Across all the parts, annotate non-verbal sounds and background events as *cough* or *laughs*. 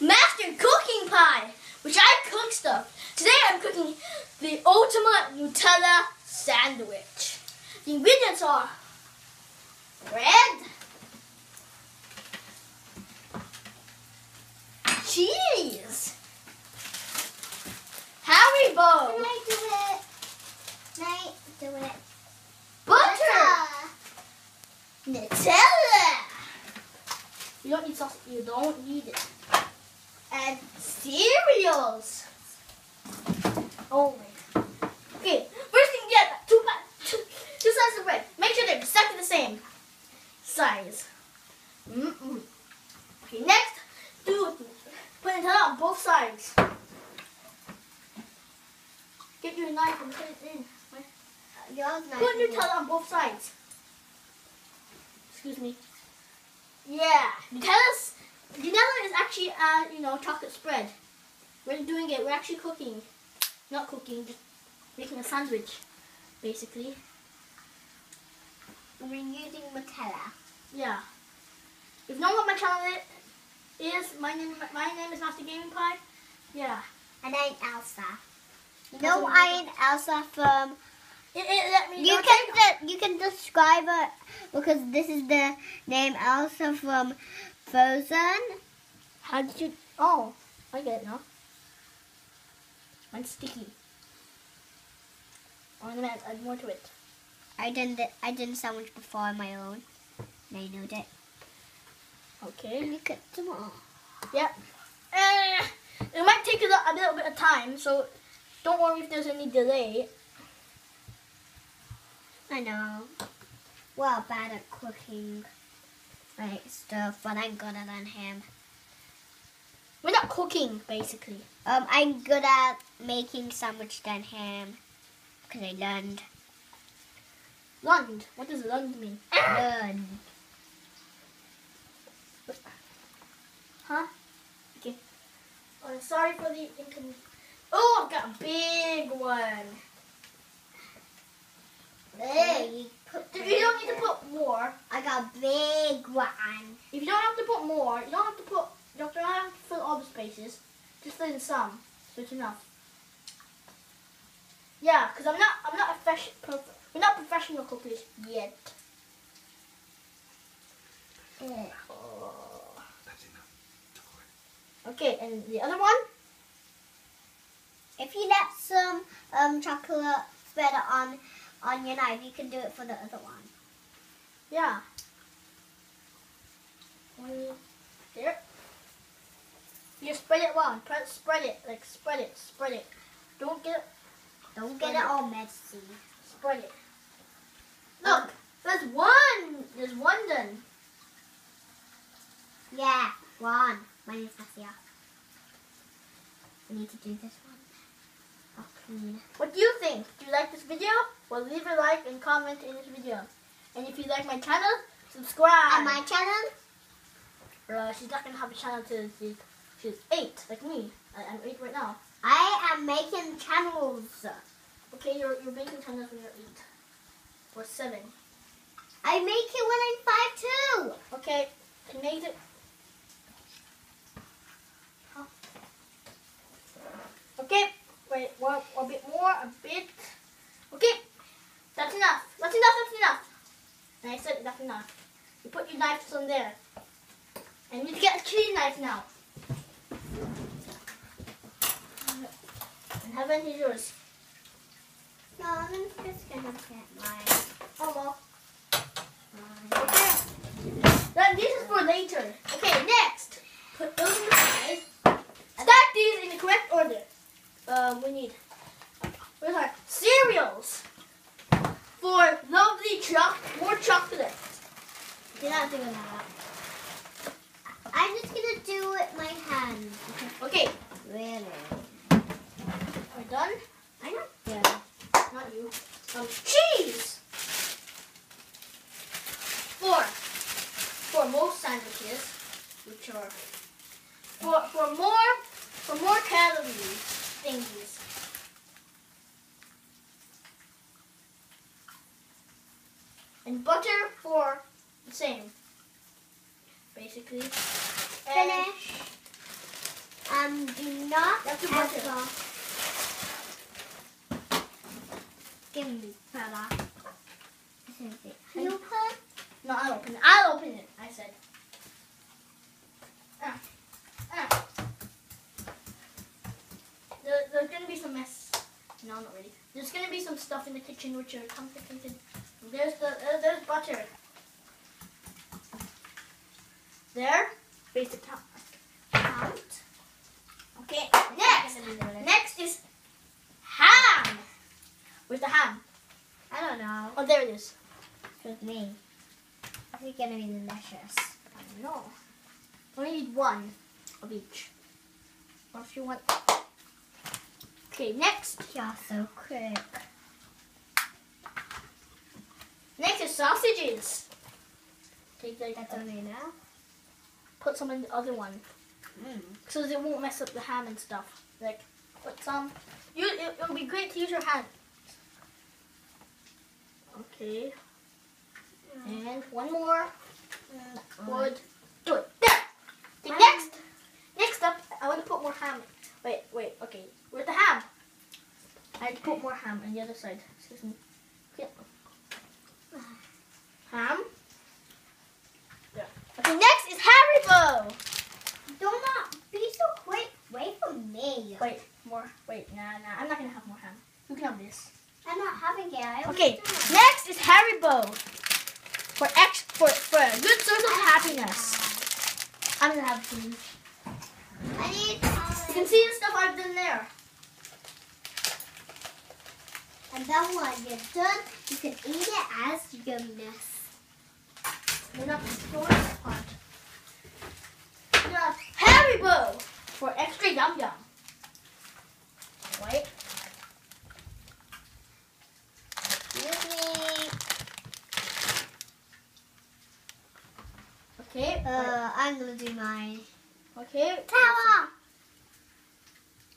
master cooking pie, which I cook stuff. Today I'm cooking the ultimate Nutella sandwich. The ingredients are bread, cheese, Haribo, Can I do it? Can I do it? butter, Nutella. You don't need sauce. You don't need it. Cereals. Oh my. Okay, first thing get two, two, two slices of bread. Make sure they're exactly the same size. Mm-mm. Okay, next, do put Nutella on both sides. Get your knife and put it in. Not. Put Nutella on both sides. Excuse me. Yeah, mm. Nutella's Nutella is actually uh, you know chocolate spread. We're doing it. We're actually cooking, not cooking, just making a sandwich, basically. We're using Nutella. Yeah. If you know what my channel i- is, my name my name is Master Gaming Pie. Yeah. And I'm Elsa. You know I'm Elsa from. It, it let me. You can de- you can describe it because this is the name Elsa from Frozen. How did you? Oh, I get it now. Mine's sticky. I'm gonna add, add more to it. I did the, I did a sandwich before on my own. I know that. Okay. You cut some more. Yep. Uh, it might take a, li- a little bit of time, so don't worry if there's any delay. I know. Well, bad at cooking stuff, but I'm good at him. We're not cooking, basically. Um, I'm good at making sandwich than him because I learned. Lund. What does Lund mean? Learn. Huh? Okay. Oh, sorry for the incon. Oh, I've got a big one. There, you put. You don't need to put more. I got a big one. If you don't have to put more, you don't have to put. You don't have to fill all the spaces. Just fill in some, so it's enough. Yeah, because I'm not. I'm not a fresh. Prof- we're not professional cookers yet. Oh. That's enough. Chocolate. Okay, and the other one. If you let some um chocolate spread on on your knife, you can do it for the other one. Yeah. Mm, one there. You spread it well. Press, spread it. Like spread it. Spread it. Don't get it. Don't get it all messy. Spread it. Look, there's one. There's one done. Yeah, one. Mine is messier. I need to do this one. What do you think? Do you like this video? Well, leave a like and comment in this video. And if you like my channel, subscribe. On my channel, Uh, she's not gonna have a channel till she's, she's eight, like me. I, I'm eight right now. I am making channels. Okay, you're you're making channels when you're eight or seven. I make it when I'm five too. Okay, I made it. Okay, wait, one, a bit more, a bit. Okay, that's enough. That's enough. That's enough. And I said that's enough. You put your knives on there. And you need to get a clean knife now. And Heaven is yours. No, I'm just gonna get mine. Oh well. Okay. Then this is for later. Okay, next. Put those in the side. Stack these in the correct order. Um, we need what are cereals for lovely choc more chocolate. You're not doing that. I'm just gonna do it my hand. Okay, Really? we're done. I'm not done. Not you. Um, cheese. For for most sandwiches, which are for for more for more calories thingies. And butter for the same, basically. And Finish. Um, do not That's your butter. give me fella. This is it. You put No, I'll open it. I'll open it. I said. There, there's gonna be some mess. No, not really. There's gonna be some stuff in the kitchen which are complicated. There's the uh, there's butter. There. Face the top. Out. Okay. Next. Next is ham. Where's the ham? I don't know. Oh, there it is. With me. This is gonna be delicious. I don't know. Only need one of each. Or if you want. Okay, next. You're so quick. Next is sausages. Take like That's only now. put some in the other one Mm. so it won't mess up the ham and stuff. Like put some. You it, it'll be great to use your hand. Okay. And one more would do it. There. Okay, next. Next up, I want to put more ham. Wait, wait. Okay, where's the ham? I had to put more ham on the other side. Excuse me. Okay. Ham. There. Okay, next is Haribo. Do not be so quick. Wait for me. Wait, more. Wait, nah, nah. I'm not gonna have more ham. You can have this. I'm not having it. I Okay, done. next is Haribo. For ex for for a good source of happiness. I'm gonna have two. I need. You can see the stuff I've done there. And then when you're done, you can eat it as yumness. We're not the worst part. We have Haribo for extra yum yum. Wait. Excuse me. Okay. Uh, I'm gonna do mine. okay. Tower.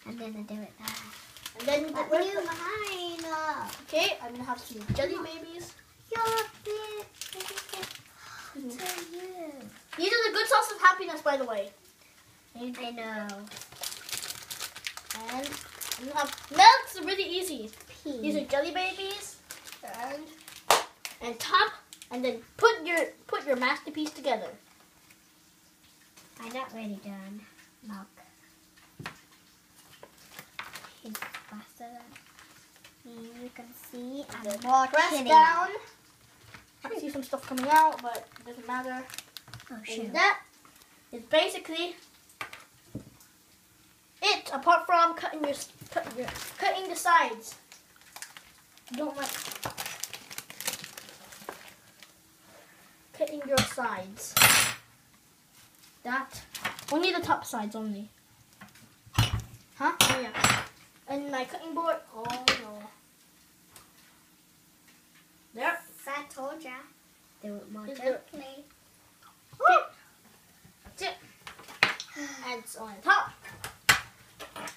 And then I do it there. And then But where's you the- mine. Okay, I'm gonna have some jelly babies. you're. To you. These are the good sauce of happiness, by the way. I know. And I'm gonna have milk's really easy. These are jelly babies, and and top, and then put your put your masterpiece together. I'm not really done. Milk. Faster than you can see. I'm more Press down. I see some stuff coming out, but it doesn't matter. Oh And that is basically it. Apart from cutting your cutting, your, cutting the sides. Don't like cutting your sides. That only the top sides only. Huh? Oh yeah. And my cutting board. Oh no. There. I told ya. Do it more gently. That's it. And it's on top.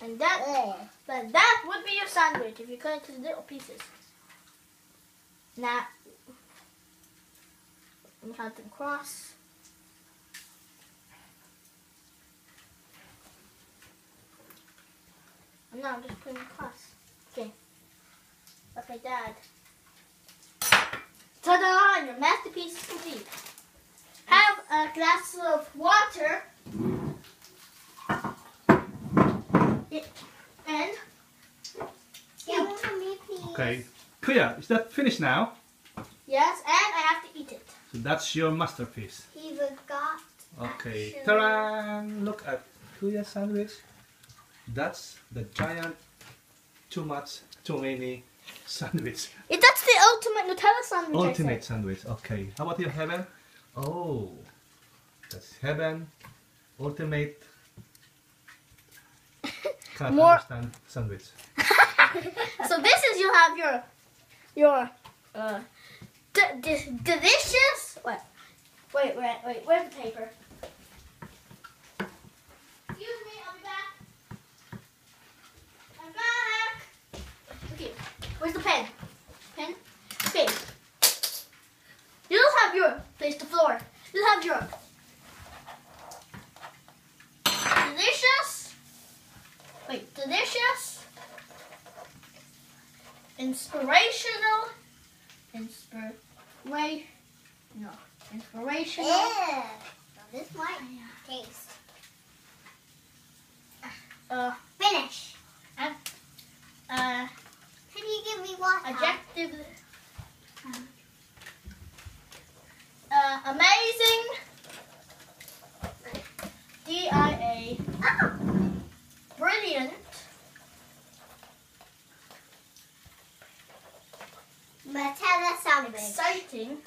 And that, Ugh. then that would be your sandwich if you cut it into little pieces. Now, we have them cross. And now I'm just putting it across. Okay. That's my dad. Ta-da! Your masterpiece is complete. Have a glass of water. It- and Yeah, for me, please. Okay. Kuya, is that finished now? yes, and I have to eat it. So that's your masterpiece. He forgot. Okay. Actually- Ta-da! Look at Kuya's sandwich. That's the giant, too much, too many sandwich. *laughs* It, that's the ultimate Nutella sandwich. Ultimate sandwich. Okay. How about your heaven? Oh, that's heaven. Ultimate. *laughs* Can't More- understand sandwich. *laughs* so this is you have your your uh d- d- delicious. What? Wait, wait, wait. Where's the paper? Where's the pen? Pen? Okay. You'll have your Place the floor. You'll have your Delicious. Wait, delicious. Inspirational. Inspir. Wait. No. Inspirational. Yeah. This might taste. Uh, Finish. Uh you give me adjective. Uh, amazing. D I A. Oh. Brilliant. Nutella sandwich. Exciting.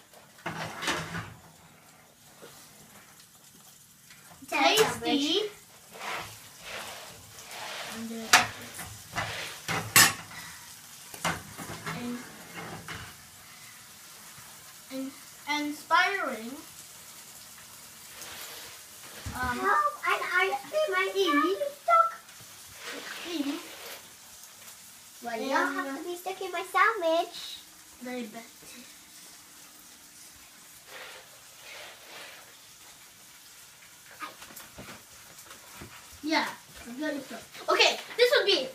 Look at my sandwich. Very bad. Yeah, good. Okay, this would be